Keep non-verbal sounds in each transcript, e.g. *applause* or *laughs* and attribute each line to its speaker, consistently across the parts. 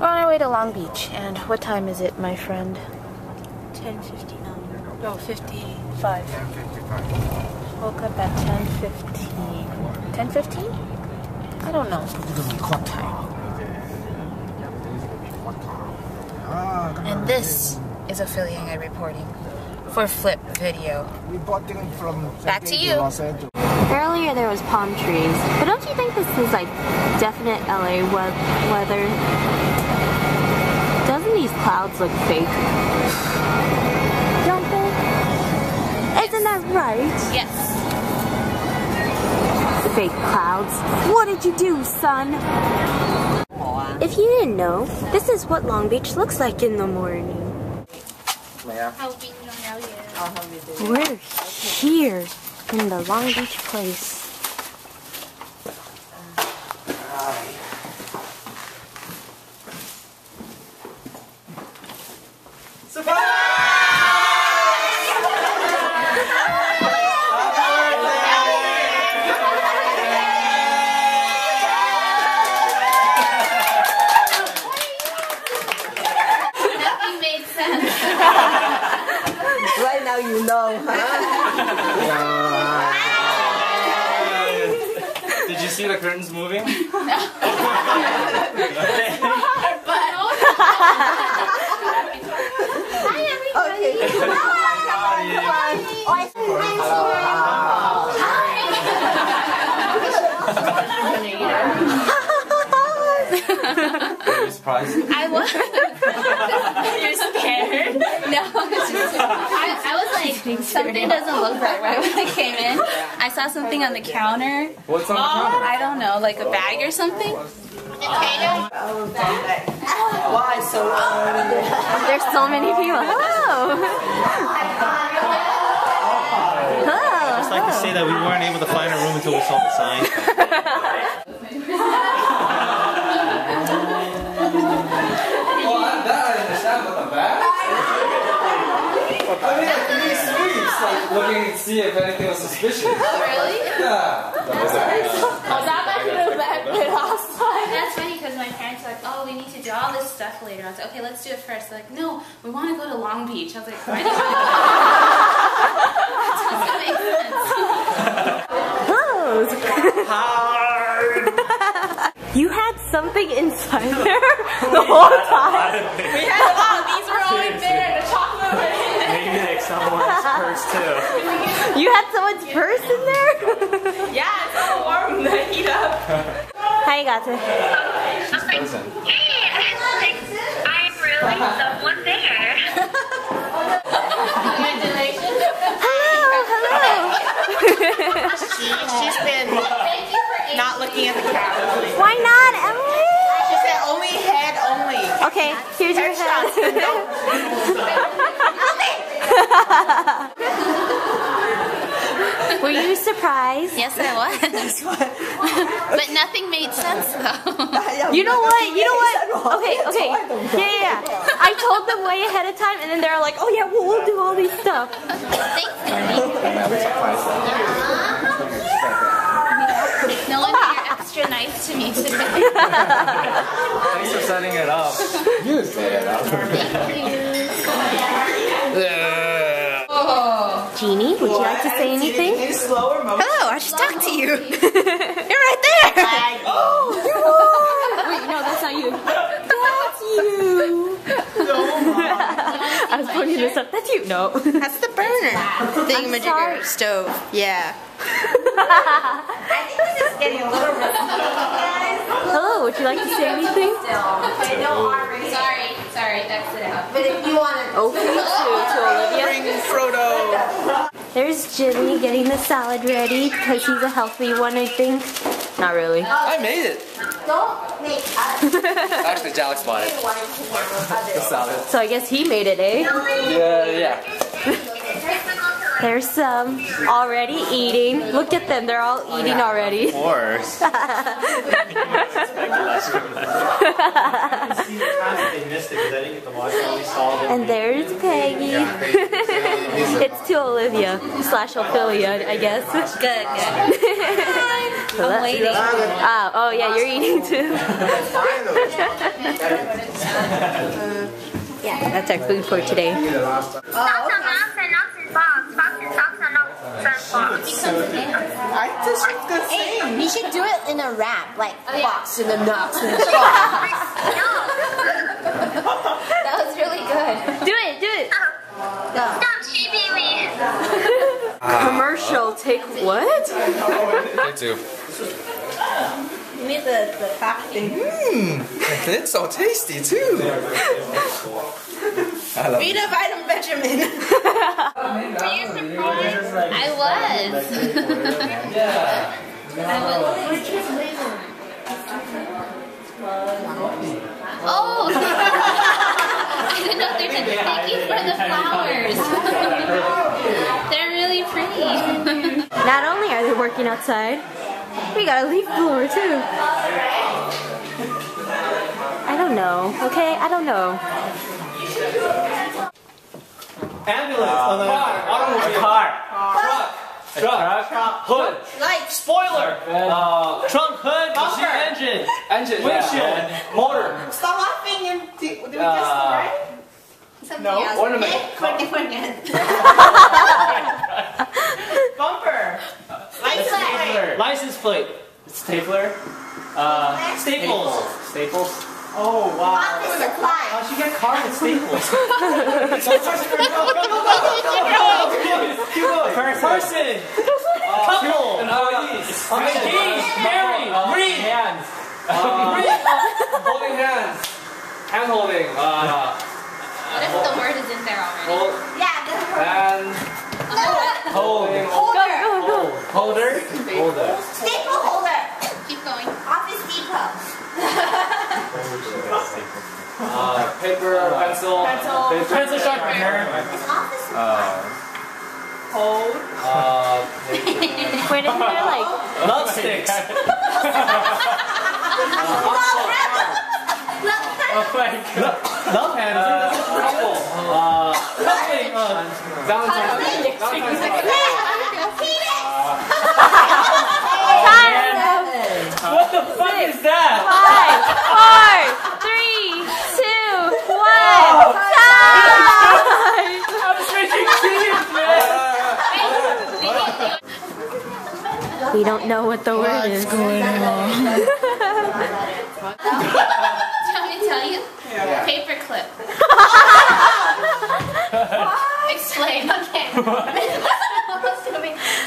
Speaker 1: We're on our way to Long Beach, and what time is it, my friend?
Speaker 2: 10.59.
Speaker 1: No, 55. Woke up at 10.15. 10.15? I don't know. What time? And this is Ophelia Yang reporting for Flip Video.
Speaker 3: Reporting from
Speaker 1: Back to you.
Speaker 3: Diego, Los Angeles.
Speaker 2: Earlier there was palm trees, but don't you think this is like definite LA we- weather? Doesn't these clouds look fake? Don't they? Isn't that right?
Speaker 1: Yes.
Speaker 2: Fake clouds. What did you do, son? If you didn't know, this is what Long Beach looks like in the morning. We're here in the Long Beach place.
Speaker 1: Nothing made sense.
Speaker 4: Right now you know, huh?
Speaker 5: Did you see the curtains moving? Are you surprised?
Speaker 1: I was. *laughs* You're scared? *laughs* No, it's just, I, I was like, something doesn't look right right when I came in. I saw something on the counter.
Speaker 5: What's on the counter?
Speaker 1: I don't know, like a bag or something.
Speaker 4: Why so early?
Speaker 2: There's so many people. Hello.
Speaker 6: I'd just like to say that we weren't able to find a room until we saw the sign.
Speaker 5: Well, that I understand, but the bag? I mean, like, three sweeps, like, looking to see if anything was suspicious. *laughs*
Speaker 1: Oh, really?
Speaker 5: Yeah. The bag.
Speaker 1: Oh, that might be the bag last time. That's funny because my parents were like, oh, we need to do all this stuff later. I was like, okay, let's do it first. They're like, no, we want to go to Long Beach. I was like, why do you want to go? That doesn't make sense.
Speaker 2: You had something inside there *laughs* the whole time.
Speaker 1: We These were all in there. The chocolate was in there.
Speaker 6: Maybe like someone's purse too.
Speaker 2: You had someone's purse in there?
Speaker 1: Yeah, it's all warm. The *laughs* heat up.
Speaker 2: How you got to?
Speaker 5: Frozen.
Speaker 7: I'm really someone there.
Speaker 1: Congratulations. *laughs*
Speaker 2: Hello, hello. *laughs*
Speaker 4: She's been not looking at the camera.
Speaker 2: Why not, Emily?
Speaker 4: She said only head only.
Speaker 2: Okay, here's your
Speaker 4: Headshots,
Speaker 2: head. Were you surprised?
Speaker 1: Yes, I was. *laughs* but nothing made sense though. *laughs*
Speaker 2: You know what? You know what? Okay, okay. Yeah, yeah, yeah. I told them way ahead of time, and then they're like, "Oh yeah, well, we'll do all these stuff." *laughs*
Speaker 1: No wonder you're extra nice to me today.
Speaker 5: Thanks for setting it up. You set it up.
Speaker 2: Jeannie, would you like to say anything?
Speaker 4: Any slower motion?
Speaker 1: Hello, I just talked to you. *laughs* You're right there.
Speaker 2: Oh, Wait, no, that's not you. *laughs* That's you. *laughs* I was pointing this up. That's you. No. *laughs*
Speaker 8: That's the burner
Speaker 2: sorry.
Speaker 8: thingamajigger stove. Yeah.
Speaker 2: Hello, would you like to say anything?
Speaker 1: no Sorry, sorry, exit out.
Speaker 2: Okay, to, to *laughs* Olivia.
Speaker 4: Bring Frodo.
Speaker 2: There's Jimmy getting the salad ready because he's a healthy one, I think. Not really.
Speaker 5: I made it. Don't make us. *laughs* Actually, Alex bought it. The salad.
Speaker 2: So I guess he made it, eh?
Speaker 5: Yeah, yeah.
Speaker 2: There's some already eating. Look at them, they're all oh, eating already.
Speaker 6: Of course. they missed it because *laughs* I didn't get to watch it. We saw it.
Speaker 2: And there's *laughs* Peggy. it's to Olivia slash Ophelia, I guess.
Speaker 1: Good, good. *laughs*
Speaker 2: I'm waiting. Oh, oh yeah, you're eating too. Yeah, that's our food for today.
Speaker 7: Oh, Socks are moms and nuts in box. Box and socks are nuts and box.
Speaker 4: I just the same.
Speaker 8: You should do it in a rap, like oh, box in the nuts.
Speaker 7: No. *laughs*
Speaker 1: That was really good.
Speaker 2: Do it, do it.
Speaker 7: Stop shaming me.
Speaker 2: Uh, Commercial, take what?
Speaker 5: Me too.
Speaker 4: You need the the back thing.
Speaker 5: Mmm, it's so tasty too. I love
Speaker 4: Vita Vitamin Benjamin.
Speaker 1: I was. I was. Oh! I didn't know there's a thank you for the flowers. They're really pretty.
Speaker 2: Not only are they working outside, we got a leaf blower too. I don't know, okay? I don't know.
Speaker 6: Ambulance on the automobile. Car. Truck. Truck. Hood.
Speaker 4: Like
Speaker 6: Spoiler. Uh, trunk hood. Machine engine.
Speaker 5: Engine.
Speaker 6: Windshield. Motor.
Speaker 4: stop laughing and did, did we guess
Speaker 6: Uh,
Speaker 4: it right?
Speaker 6: No. Ornament.
Speaker 4: Bumper. License plate.
Speaker 6: License plate. Stapler. Uh, staples. Staples. Oh wow.
Speaker 4: Office supply.
Speaker 6: How'd you get car with staples? Person. Couple. Engaged. Married. Read.
Speaker 5: Hands.
Speaker 6: Read.
Speaker 5: Holding hands. Hand holding. Uh,
Speaker 1: What if the word is in there already?
Speaker 5: hold,
Speaker 4: Yeah, the
Speaker 5: and
Speaker 6: Hold.
Speaker 4: holder.
Speaker 6: Holder.
Speaker 5: holder.
Speaker 4: Staple holder.
Speaker 5: Uh, paper, pencil.
Speaker 4: Pencil.
Speaker 5: Paper,
Speaker 6: Pencil sharpener.
Speaker 5: Uh,
Speaker 4: hold.
Speaker 5: uh,
Speaker 2: Wait, isn't there like
Speaker 6: Love sticks.
Speaker 5: oh my god.
Speaker 6: Love hand. Is it?
Speaker 5: Couple.
Speaker 6: Uh, nothing. Uh,
Speaker 5: Valentine's.
Speaker 6: What the fuck is that?
Speaker 2: five, four, three, two, one. Oh. Time!
Speaker 6: I'm switching teams, man.
Speaker 2: We don't know what the word is.
Speaker 1: Do you want me tell you? Paper clip. *laughs* Explain, okay. *laughs*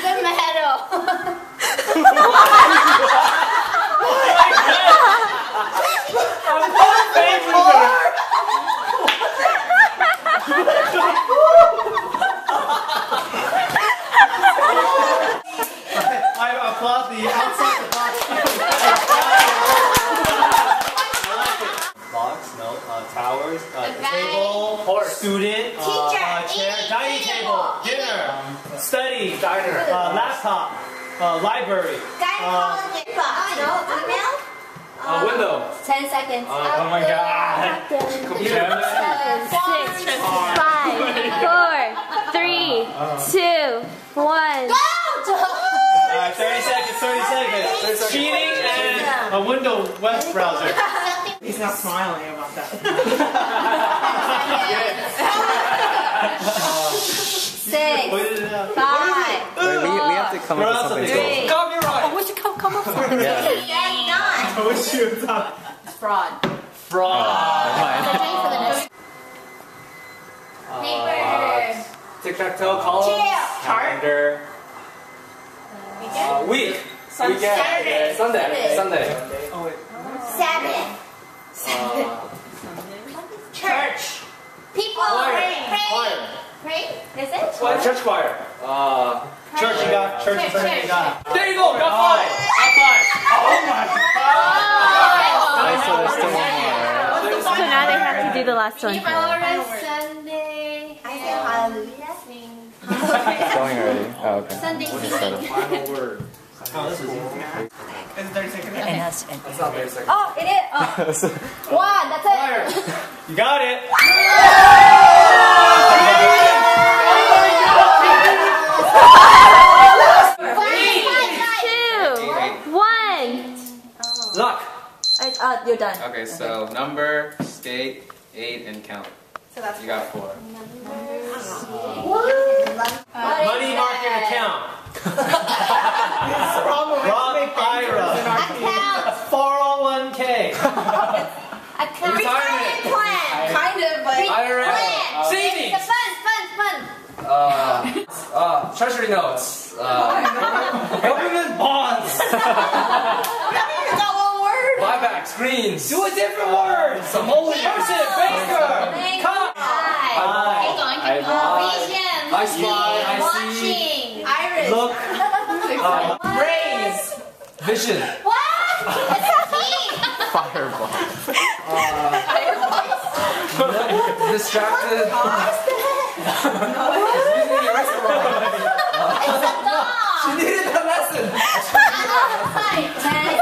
Speaker 1: the metal.
Speaker 6: I applaud the outside the box. Box, no, uh, towers, uh,
Speaker 1: A guy.
Speaker 6: table, horse, student, uh,
Speaker 4: Teacher,
Speaker 6: uh, chair,
Speaker 4: eating
Speaker 6: dining table,
Speaker 4: table,
Speaker 6: dinner, study,
Speaker 5: Diner.
Speaker 6: uh, laptop, uh, library, uh,
Speaker 4: Gynecologist. No, email.
Speaker 5: Uh, window.
Speaker 1: 10 seconds.
Speaker 5: Uh, oh my god. Computer.
Speaker 2: Six, five, four, three, two, one.
Speaker 6: uh, 30 seconds, 30 seconds, cheating and a window web browser.
Speaker 4: He's not smiling about that. *laughs* *laughs* *laughs*
Speaker 1: Six,
Speaker 6: What is it, uh,
Speaker 1: five,
Speaker 5: Wait, we, we have to come up with something.
Speaker 1: three,
Speaker 5: Copyright.
Speaker 2: What'd you come, come up with?
Speaker 6: I wish you would stop.
Speaker 1: fraud.
Speaker 6: Fraud. *laughs*
Speaker 1: Paper.
Speaker 5: Tic tac toe, columns. Calendar. Uh, week. Weekend.
Speaker 4: Saturday.
Speaker 5: Sunday. Sunday.
Speaker 4: Sabbath.
Speaker 5: Uh,
Speaker 4: Church.
Speaker 1: People.
Speaker 5: choir. Choir.
Speaker 1: Pray? Is it?
Speaker 5: Church choir. Uh,
Speaker 6: Church you got, church is something you got.
Speaker 5: there you go. Got five. Got five.
Speaker 6: Oh my god.
Speaker 5: so there's still one more.
Speaker 2: So now they have to do the last one.
Speaker 1: Sunday.
Speaker 4: I say hallelujah.
Speaker 5: It's going already. Oh, okay.
Speaker 1: Sunday
Speaker 5: Final word.
Speaker 6: Oh, this is easy.
Speaker 4: It's 30 seconds.
Speaker 5: It's not very second.
Speaker 1: Oh, it is. Oh. *laughs* One, that's it. *laughs*
Speaker 6: You got it.
Speaker 2: Two, one.
Speaker 5: Luck.
Speaker 1: Uh, you're done.
Speaker 5: Okay, so number, state, eight, and count. So that's You got four.
Speaker 6: Money market account. Roth IRA.
Speaker 8: Account.
Speaker 6: 401k.
Speaker 8: Account.
Speaker 5: Retirement.
Speaker 8: plan.
Speaker 1: Kind of, but
Speaker 5: IRA.
Speaker 8: Plan.
Speaker 5: Uh,
Speaker 6: Savings.
Speaker 8: The fun, fun, fun.
Speaker 5: uh, uh, treasury notes. Uh, *laughs*
Speaker 6: Government bonds. *laughs*
Speaker 8: You got one word.
Speaker 5: buyback screens.
Speaker 6: Do a different word. Some holy person. Banker. Cop.
Speaker 8: Eye.
Speaker 6: Eye.
Speaker 1: keep going,
Speaker 5: I,
Speaker 1: keep going.
Speaker 8: Vision.
Speaker 5: I spy. I
Speaker 8: Watching.
Speaker 5: see.
Speaker 8: Iris.
Speaker 6: Look. *laughs* Uh,
Speaker 8: Brains.
Speaker 5: Vision.
Speaker 8: What? It's a key. *laughs*
Speaker 5: Fireball. *laughs* Distracted.
Speaker 8: It's a dog.
Speaker 5: She needed the lesson.
Speaker 8: Ten seconds.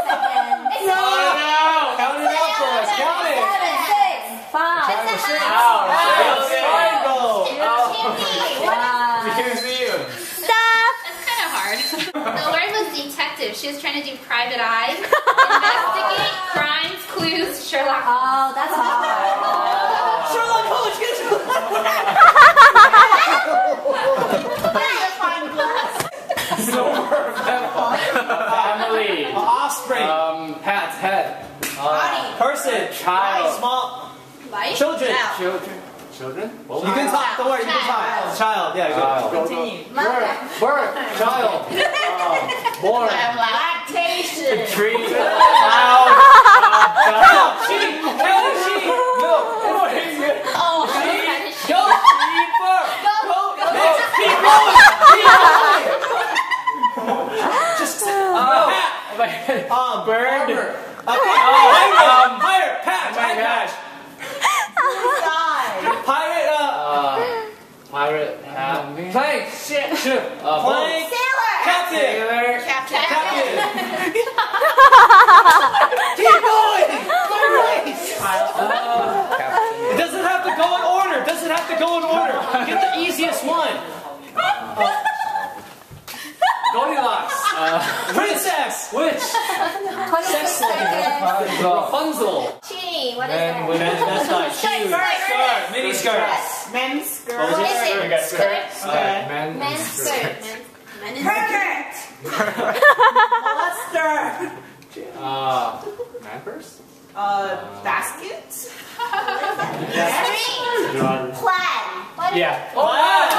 Speaker 8: It's a
Speaker 6: Oh no! Count it out for us. Count it.
Speaker 8: seven, six, five. It's a
Speaker 6: Ow.
Speaker 8: house.
Speaker 6: Triangle.
Speaker 8: Chimney. What?
Speaker 5: Museum.
Speaker 2: Stop!
Speaker 1: That's kind of hard. the word was detective. She was trying to do private eye, *laughs* investigate crimes, clues, Sherlock.
Speaker 8: Oh, that's *laughs* hard.
Speaker 6: Sherlock Holmes. Get *laughs*
Speaker 5: Family.
Speaker 6: Offspring.
Speaker 5: Um, hat, head. Uh,
Speaker 6: Person.
Speaker 5: Child.
Speaker 6: Small.
Speaker 1: Life?
Speaker 6: Children.
Speaker 5: children. Children? What
Speaker 6: You can talk. Don't worry. You can talk. Child. Yeah.
Speaker 5: Child.
Speaker 6: Go.
Speaker 5: Birth. Birth. Child. Uh, born.
Speaker 8: Lactation.
Speaker 5: Tree.
Speaker 6: Cloud. PS1. *laughs*
Speaker 5: Goldilocks. Uh,
Speaker 6: princess.
Speaker 5: Witch.
Speaker 8: Sex slave.
Speaker 5: Rapunzel.
Speaker 8: Chini, what is that?
Speaker 6: Women, shoes.
Speaker 8: Skirt.
Speaker 6: Mini skirt.
Speaker 4: Men's skirt.
Speaker 6: What
Speaker 8: is it? Skirt.
Speaker 5: Men's Skirt.
Speaker 8: Men's skirt.
Speaker 4: Perfect. Monster. *laughs*
Speaker 5: Uh, man purse?
Speaker 4: Uh, basket?
Speaker 8: Street. Plaid. What is
Speaker 5: Yeah.
Speaker 6: Oh,
Speaker 5: Ah,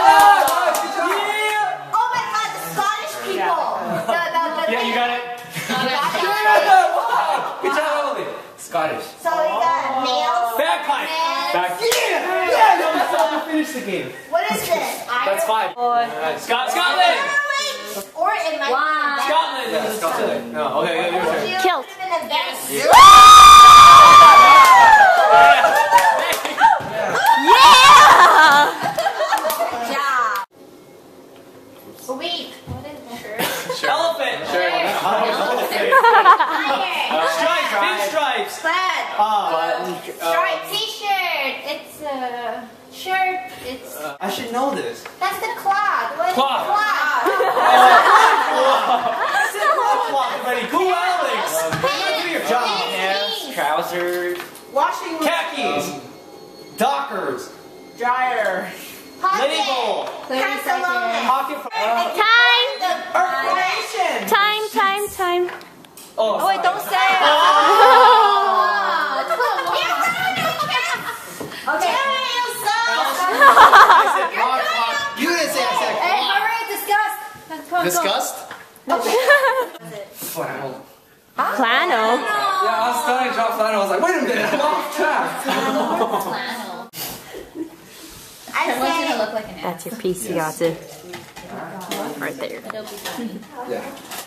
Speaker 6: yeah.
Speaker 8: Oh my god, the Scottish people. The, the, the,
Speaker 5: Yeah, you got it.
Speaker 8: Scottish. *laughs*
Speaker 5: Good job, Emily. Scottish.
Speaker 8: So we got nails.
Speaker 6: Bagpipe.
Speaker 5: Back.
Speaker 6: Yeah. Yeah. No, that's how we finish the game.
Speaker 8: What is this? *laughs*
Speaker 5: That's five. Alright,
Speaker 6: Scott. Scotland.
Speaker 8: Or it might
Speaker 2: Wow.
Speaker 8: be
Speaker 6: Scotland.
Speaker 5: Yeah, Scotland. No, okay, yeah, your turn.
Speaker 8: You
Speaker 2: Kilt.
Speaker 8: live in a vest.
Speaker 2: Yeah!
Speaker 8: job. Sweet. What is that?
Speaker 6: Elephant.
Speaker 5: Sure.
Speaker 8: Tiger.
Speaker 6: Stripes. Pinstripes.
Speaker 8: Plaid.
Speaker 6: Uh,
Speaker 8: Striped t-shirt. It's a shirt. It's
Speaker 6: I should know this.
Speaker 8: that's the cloth. What is
Speaker 6: Cloth.
Speaker 8: cloth?
Speaker 6: I said *laughs* cloth cloth already. Cool Alex.
Speaker 8: Pants.
Speaker 6: Do your job.
Speaker 8: Pants.
Speaker 5: Trousers.
Speaker 4: Washing
Speaker 6: Khakis. Dockers.
Speaker 4: dryer.
Speaker 8: Pocket.
Speaker 6: Label.
Speaker 8: Pantalones.
Speaker 6: Pocket. Uh,
Speaker 2: Time!
Speaker 8: The
Speaker 4: Perforation.
Speaker 2: Time, time, time.
Speaker 6: Oh,
Speaker 2: Oh, wait, don't say it. *laughs*
Speaker 8: Okay. *laughs*
Speaker 3: You didn't say I said
Speaker 8: Hey, hurry, discuss.
Speaker 3: disgust.
Speaker 5: Flannel.
Speaker 2: Plano.
Speaker 5: Yeah, I was starting to drop flannel. I was like, wait a minute, I'm off track.
Speaker 1: flannel.
Speaker 8: I
Speaker 1: I want you to look like an
Speaker 2: That's your PC, Yatsu. Right there.
Speaker 1: It'll be fun.
Speaker 5: Yeah.